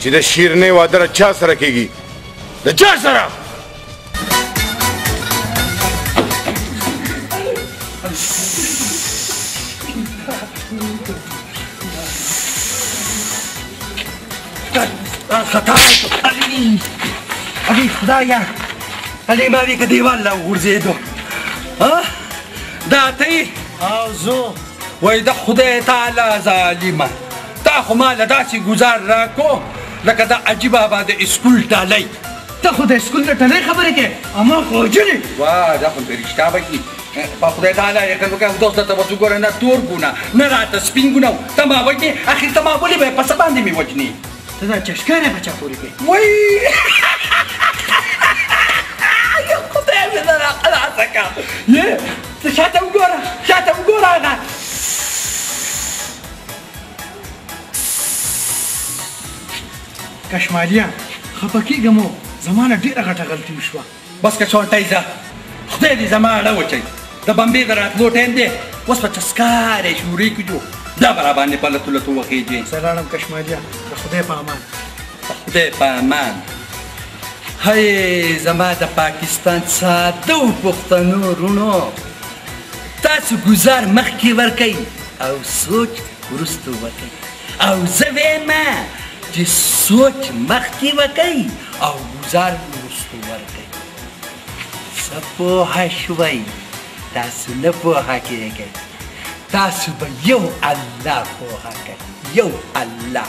چې د شیرنې واده را چا سره کېږي د چا سره خطا علي علي خدایا علي ما وی کدیوال لا ورزیدو ها دا ته او زه وای د خدای تعالی ظالمه تا خو ما له داسې ګزار راکو لکه د حاجي بابا د اسکول ټالی ته خو د اسکول د ټالی خبرې کې اما خوجلی وا دا خو د رښتیا بکی په خدای تعالی یقین وکړه دوست ته ورته ګوره نه تور ګونه نه راته سپین ګونه ته ما وجنې اخر ته ما ولې به په څه باندې مې وجنې ته دا چشکانه په چا پورې کوي وای یا خدای مې نه راخلاصه کړه ته شاته وګوره شاته وګوره هغه کشمالیا خپه کیږم او زما نه ډېره غټه غلطي وشوه بس که چونټۍ ځه خدای دې زما اړه وچوي د بمبې د راتلو ټایم دی اوس به چسکارې شورې کړو دا به راباندې په لتو لتو وخېږي زه لاړم کشمالیا د خدای په امان د خدای په امان هی زما د پاکستان ساده پښتنو رونو تاسو ګزار مخکې ورکئ او سوچ وروسته وکړئ او زه ویم چې سوچ مخکې وکړئ او ګزار وروسته ورکړئ څه پوه شوئ تاسو نه پوه کېږئ تاسو به یو الله پوه کړئ یو الله